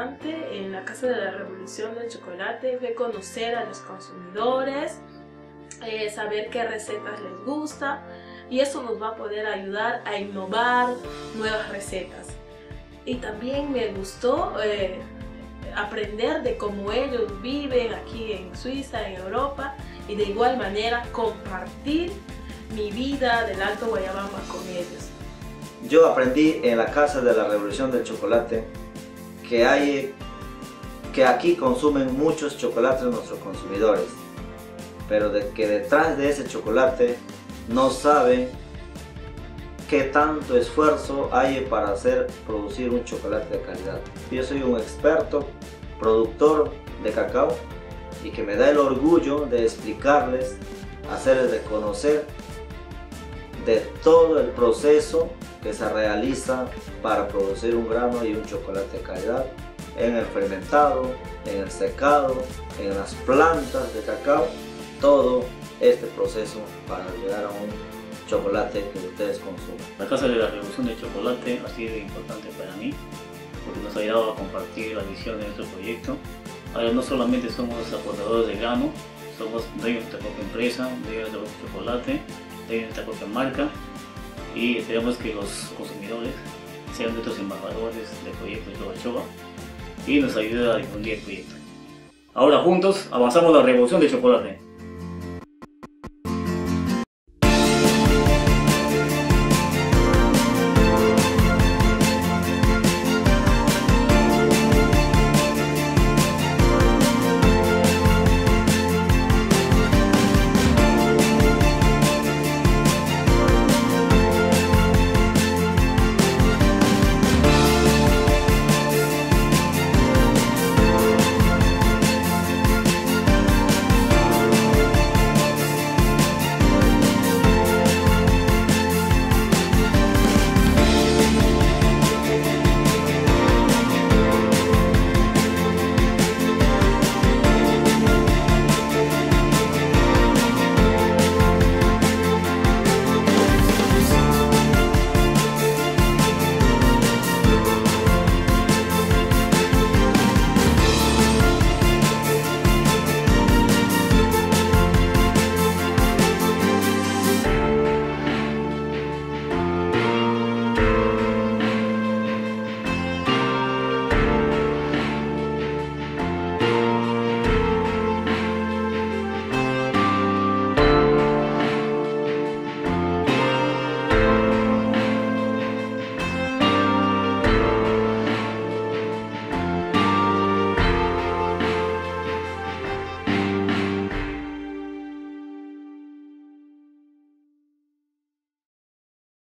chocolate, en la Casa de la Revolución del Chocolate, fue conocer a los consumidores, eh, saber qué recetas les gusta y eso nos va a poder ayudar a innovar nuevas recetas. Y también me gustó eh, aprender de cómo ellos viven aquí en Suiza, en Europa y de igual manera compartir mi vida del Alto Guayabamba con ellos. Yo aprendí en la Casa de la Revolución del Chocolate que hay que aquí consumen muchos chocolates nuestros consumidores, pero de que detrás de ese chocolate no saben qué tanto esfuerzo hay para hacer producir un chocolate de calidad. Yo soy un experto productor de cacao y que me da el orgullo de explicarles, hacerles conocer de todo el proceso que se realiza para producir un grano y un chocolate de calidad en el fermentado, en el secado, en las plantas de cacao, todo este proceso para llegar a un chocolate que ustedes consumen. La Casa de la Revolución del Chocolate ha sido importante para mí porque nos ha ayudado a compartir la visión de nuestro proyecto. Ahora no solamente somos aportadores de grano, somos de nuestra propia empresa, de nuestro chocolate, dueños de nuestra propia marca y esperamos que los consumidores sean nuestros embajadores del proyecto Choba y nos ayuden a difundir el proyecto. Ahora juntos avanzamos la revolución del chocolate.